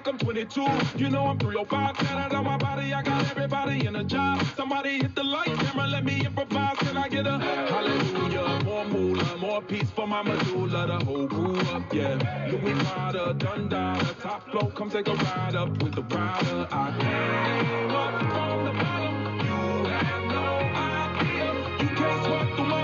like I'm 22. You know I'm 305, tatted on my body. I got everybody in a job. Somebody hit the light camera, let me improvise. Can I get a hallelujah? More moolah, more peace for my medulla. The whole crew up, yeah. Louis Prada, Dundada, top flow. Come take a ride up with the rider. I came up from the bottom. You have no idea. You can't sweat the money.